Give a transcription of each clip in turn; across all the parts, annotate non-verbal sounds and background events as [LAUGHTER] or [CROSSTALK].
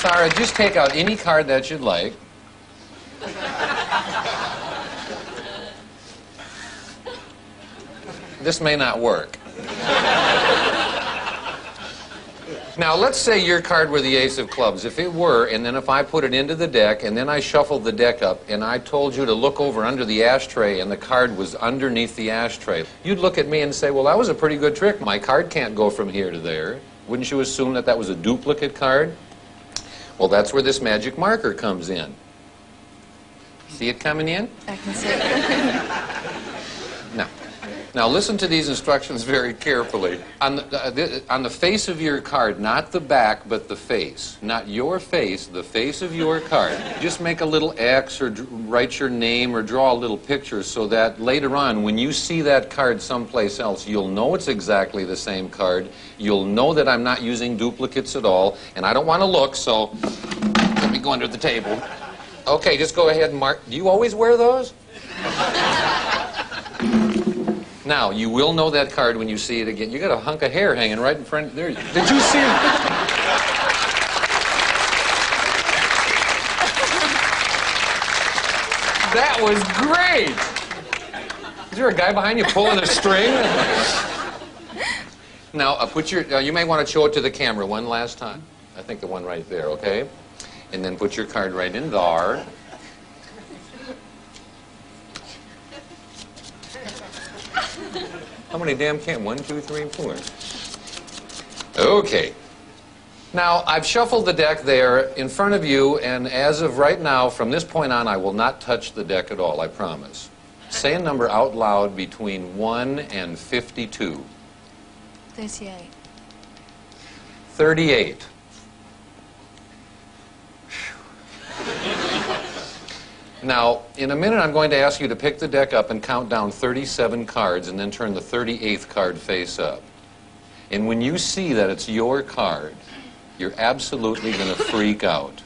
Sarah, just take out any card that you'd like. This may not work. Now, let's say your card were the ace of clubs. If it were, and then if I put it into the deck, and then I shuffled the deck up, and I told you to look over under the ashtray, and the card was underneath the ashtray, you'd look at me and say, well, that was a pretty good trick. My card can't go from here to there. Wouldn't you assume that that was a duplicate card? Well, that's where this magic marker comes in. See it coming in? I can see it. [LAUGHS] Now, now listen to these instructions very carefully. On the, uh, the, on the face of your card, not the back, but the face. Not your face, the face of your card. Just make a little X or write your name or draw a little picture so that later on, when you see that card someplace else, you'll know it's exactly the same card. You'll know that I'm not using duplicates at all, and I don't want to look, so let me go under the table. Okay, just go ahead and mark. Do you always wear those? Now, you will know that card when you see it again. You got a hunk of hair hanging right in front. There. You did you see it? That was great. Is there a guy behind you pulling a string? now, uh, put your. Uh, you may want to show it to the camera one last time. I think the one right there. Okay, and then put your card right in there. How many damn can? One, two, three, four. Okay. Now, I've shuffled the deck there in front of you, and as of right now, from this point on, I will not touch the deck at all, I promise. Say a number out loud between 1 and 52. 38. 38. Now, in a minute, I'm going to ask you to pick the deck up and count down 37 cards and then turn the 38th card face up. And when you see that it's your card, you're absolutely going to freak out.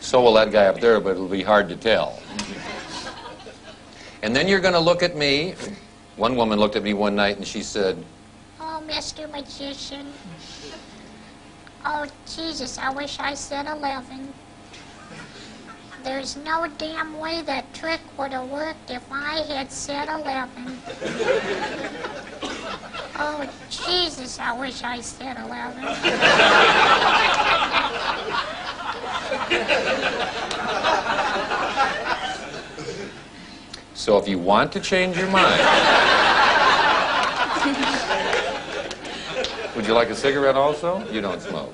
So will that guy up there, but it'll be hard to tell. And then you're going to look at me. One woman looked at me one night and she said, Oh, Mr. Magician. Oh, Jesus, I wish I said 11. There's no damn way that trick would have worked if I had said 11. Oh, Jesus, I wish I said 11. So if you want to change your mind, [LAUGHS] would you like a cigarette also? You don't smoke.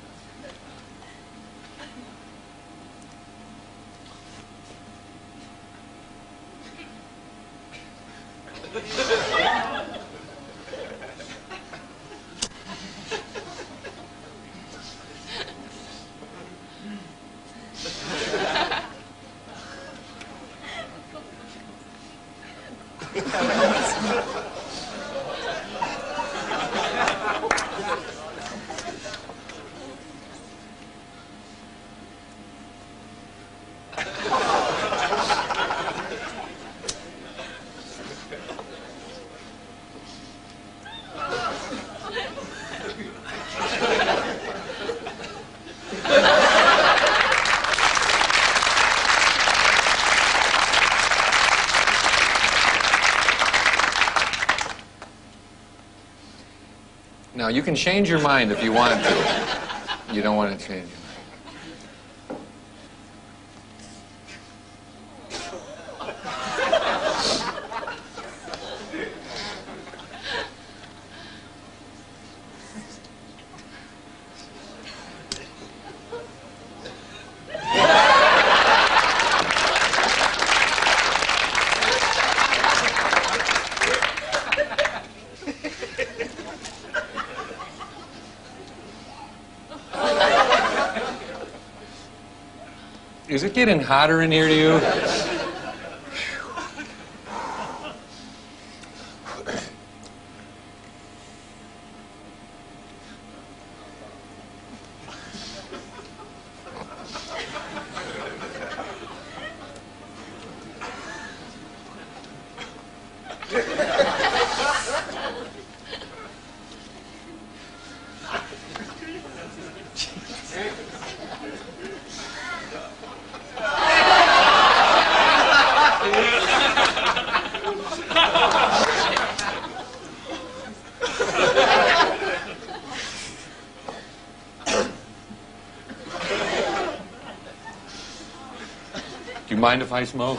You can change your mind if you want to. You don't want to change Is it getting hotter in here to you? Mind if I smoke?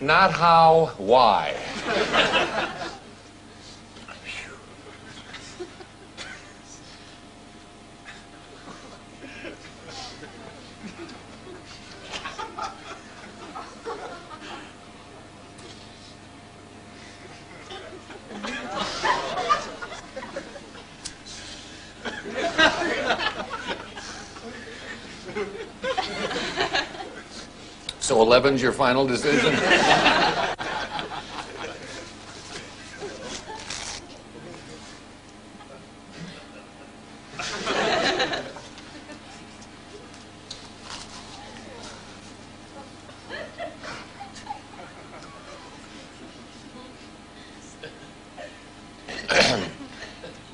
Not how, why. So 11's your final decision? [LAUGHS]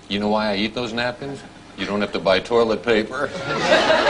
You know why I eat those napkins? You don't have to buy toilet paper. [LAUGHS]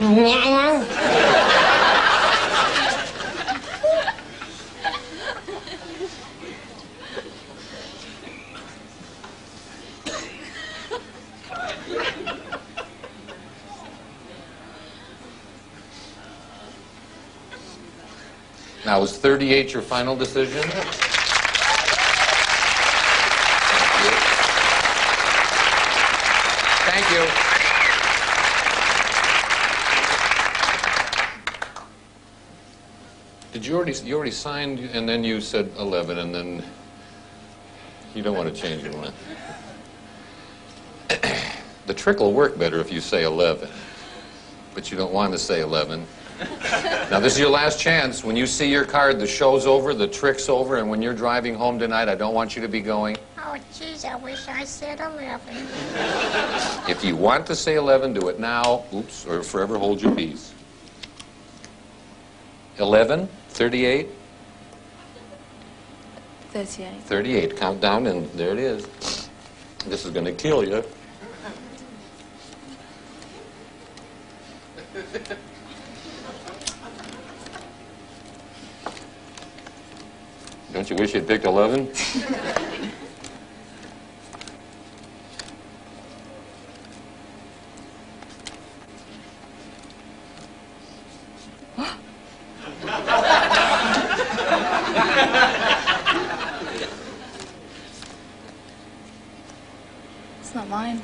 nhẹ nhàng. Now, is 38 your final decision? Thank you. Did you already, you already signed, and then you said 11, and then you don't want to change your mind. The trick will work better if you say 11, but you don't want to say 11. Now, this is your last chance. When you see your card, the show's over, the trick's over, and when you're driving home tonight, I don't want you to be going. Oh, jeez, I wish I said 11. If you want to say 11, do it now, oops, or forever hold your peace. 11, 38, 38. 38. Count down, and there it is. This is going to kill you. Don't you wish you'd picked 11? It's not mine.